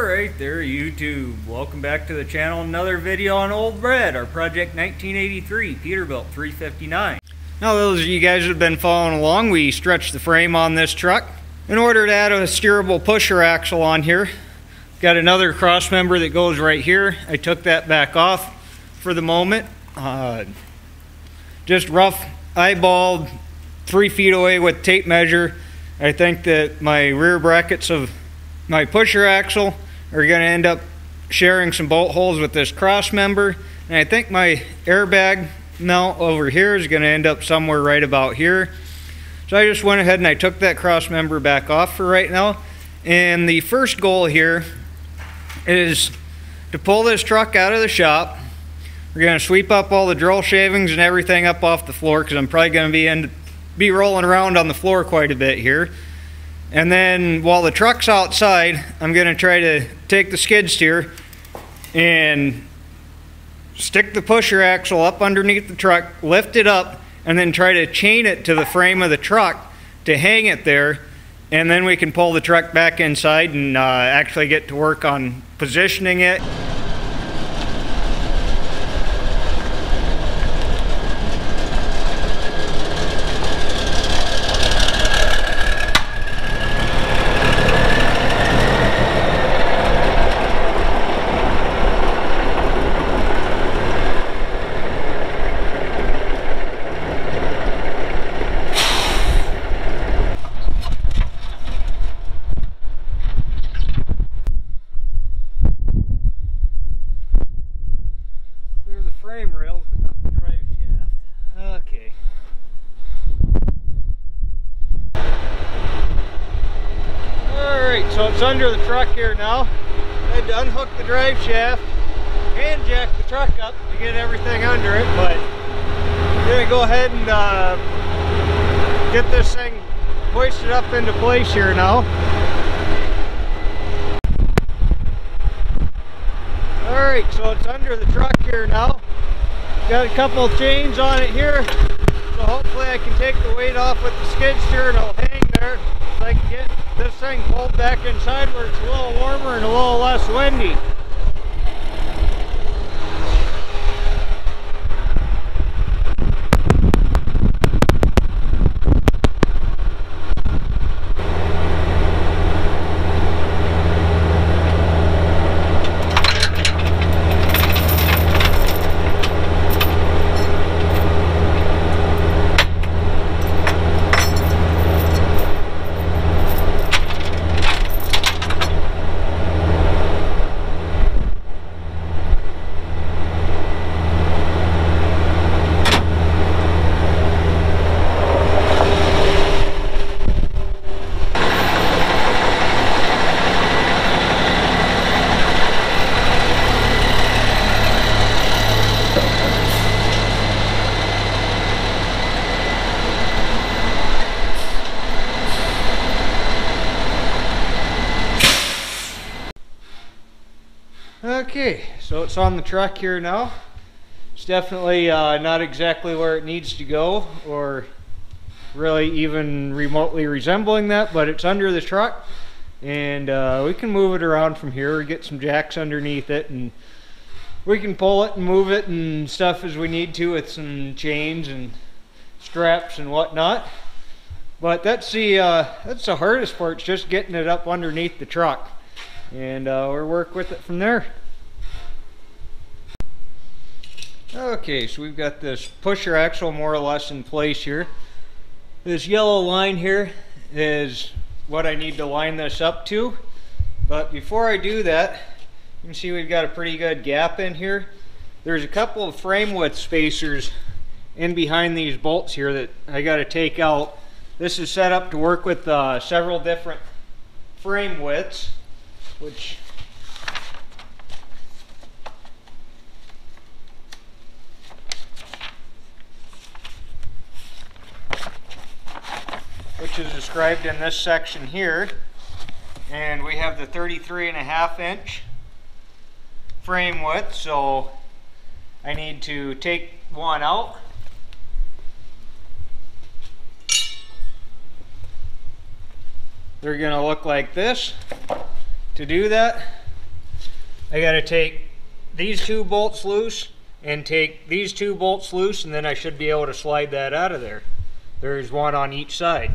Alright there YouTube, welcome back to the channel. Another video on Old Red, our Project 1983 Peterbilt 359. Now those of you guys that have been following along, we stretched the frame on this truck. In order to add a steerable pusher axle on here, got another cross member that goes right here. I took that back off for the moment. Uh, just rough eyeballed three feet away with tape measure. I think that my rear brackets of my pusher axle are going to end up sharing some bolt holes with this cross member. And I think my airbag mount over here is going to end up somewhere right about here. So I just went ahead and I took that cross member back off for right now. And the first goal here is to pull this truck out of the shop. We're going to sweep up all the drill shavings and everything up off the floor because I'm probably going to be in, be rolling around on the floor quite a bit here. And then while the truck's outside, I'm going to try to take the skid steer and stick the pusher axle up underneath the truck, lift it up, and then try to chain it to the frame of the truck to hang it there. And then we can pull the truck back inside and uh, actually get to work on positioning it. Clear the frame rails, but not the drive shaft. Okay. Alright, so it's under the truck here now. I had to unhook the drive shaft and jack the truck up to get everything under it, but I'm gonna go ahead and uh, get this thing hoisted up into place here now. Alright, so it's under the truck here now. Got a couple of chains on it here. So hopefully I can take the weight off with the skid steer and it'll hang there. So I can get this thing pulled back inside where it's a little warmer and a little less windy. It's on the truck here now. It's definitely uh, not exactly where it needs to go or really even remotely resembling that, but it's under the truck and uh, we can move it around from here, get some jacks underneath it and we can pull it and move it and stuff as we need to with some chains and straps and whatnot. But that's the uh, that's the hardest part, it's just getting it up underneath the truck and uh, we'll work with it from there. Okay, so we've got this pusher axle more or less in place here. This yellow line here is what I need to line this up to. But before I do that, you can see we've got a pretty good gap in here. There's a couple of frame width spacers in behind these bolts here that I got to take out. This is set up to work with uh, several different frame widths which is described in this section here and we have the 33 and a half inch frame width so I need to take one out they're gonna look like this to do that I got to take these two bolts loose and take these two bolts loose and then I should be able to slide that out of there. There's one on each side.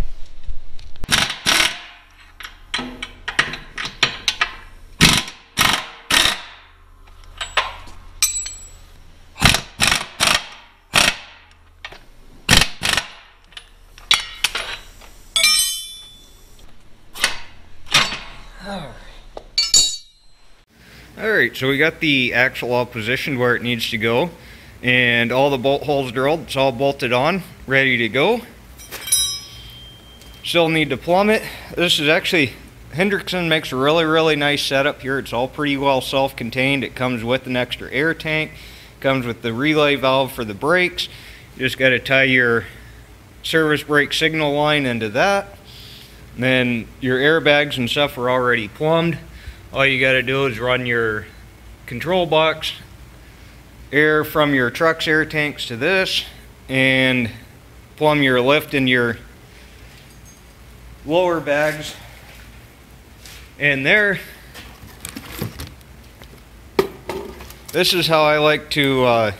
Alright, so we got the axle all positioned where it needs to go and all the bolt holes drilled. It's all bolted on, ready to go. Still need to plumb it. This is actually, Hendrickson makes a really, really nice setup here. It's all pretty well self-contained. It comes with an extra air tank. Comes with the relay valve for the brakes. You just got to tie your service brake signal line into that. And then your airbags and stuff are already plumbed. All you got to do is run your control box air from your truck's air tanks to this and plumb your lift and your lower bags. And there this is how I like to uh,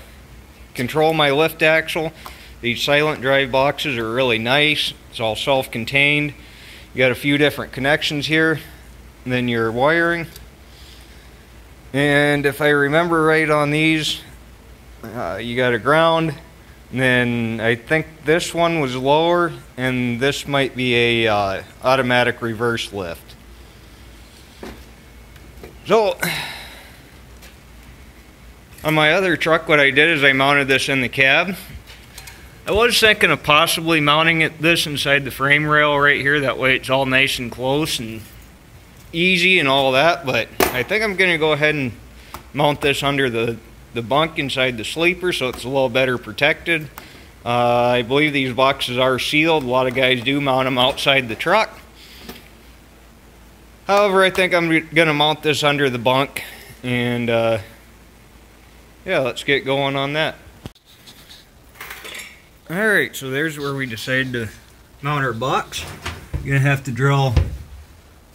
control my lift axle. These silent drive boxes are really nice. It's all self-contained. You got a few different connections here then your wiring. And if I remember right on these uh, you got a ground and then I think this one was lower and this might be a uh, automatic reverse lift. So on my other truck what I did is I mounted this in the cab. I was thinking of possibly mounting it this inside the frame rail right here that way it's all nice and close and easy and all that but I think I'm gonna go ahead and mount this under the the bunk inside the sleeper so it's a little better protected. Uh, I believe these boxes are sealed. A lot of guys do mount them outside the truck. However, I think I'm going to mount this under the bunk and uh, yeah, let's get going on that. Alright, so there's where we decided to mount our box. You're going to have to drill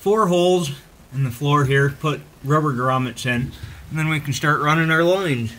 four holes in the floor here, put rubber grommets in. And then we can start running our lines.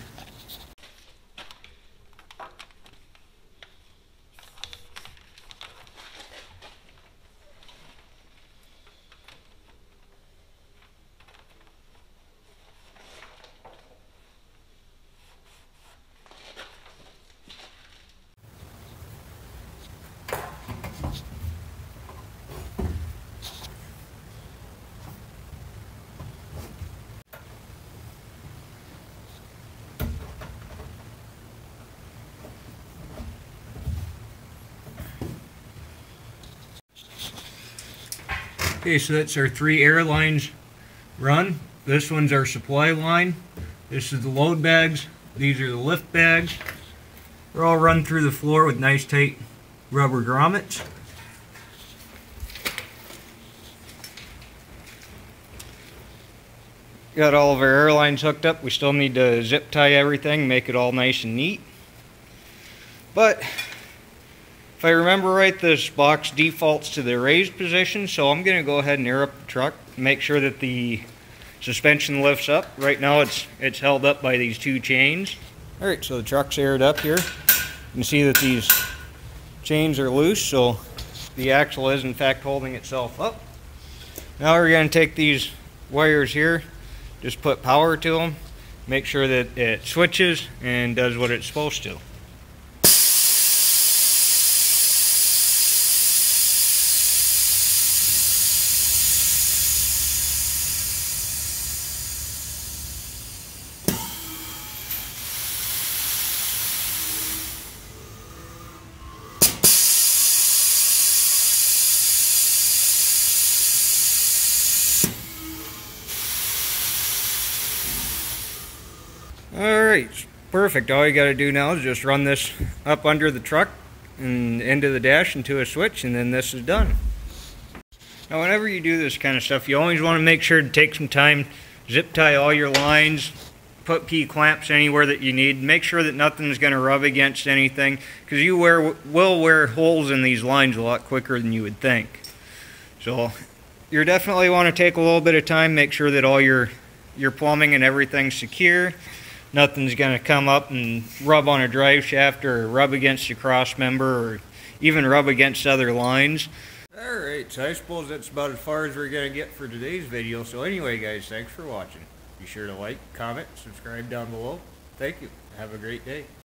Okay, so that's our three air lines run. This one's our supply line. This is the load bags. These are the lift bags. They're all run through the floor with nice tight rubber grommets. Got all of our air lines hooked up. We still need to zip tie everything, make it all nice and neat. But if I remember right, this box defaults to the raised position, so I'm going to go ahead and air up the truck, make sure that the suspension lifts up. Right now it's it's held up by these two chains. Alright, so the truck's aired up here. You can see that these chains are loose, so the axle is in fact holding itself up. Now we're going to take these wires here, just put power to them, make sure that it switches and does what it's supposed to. Alright, perfect. All you got to do now is just run this up under the truck and into the dash into a switch and then this is done. Now whenever you do this kind of stuff, you always want to make sure to take some time, zip tie all your lines, put P-clamps anywhere that you need. Make sure that nothing's going to rub against anything because you wear, will wear holes in these lines a lot quicker than you would think. So you definitely want to take a little bit of time, make sure that all your your plumbing and everything's secure. Nothing's going to come up and rub on a drive shaft or rub against a cross member or even rub against other lines. Alright, so I suppose that's about as far as we're going to get for today's video. So anyway guys, thanks for watching. Be sure to like, comment, subscribe down below. Thank you. Have a great day.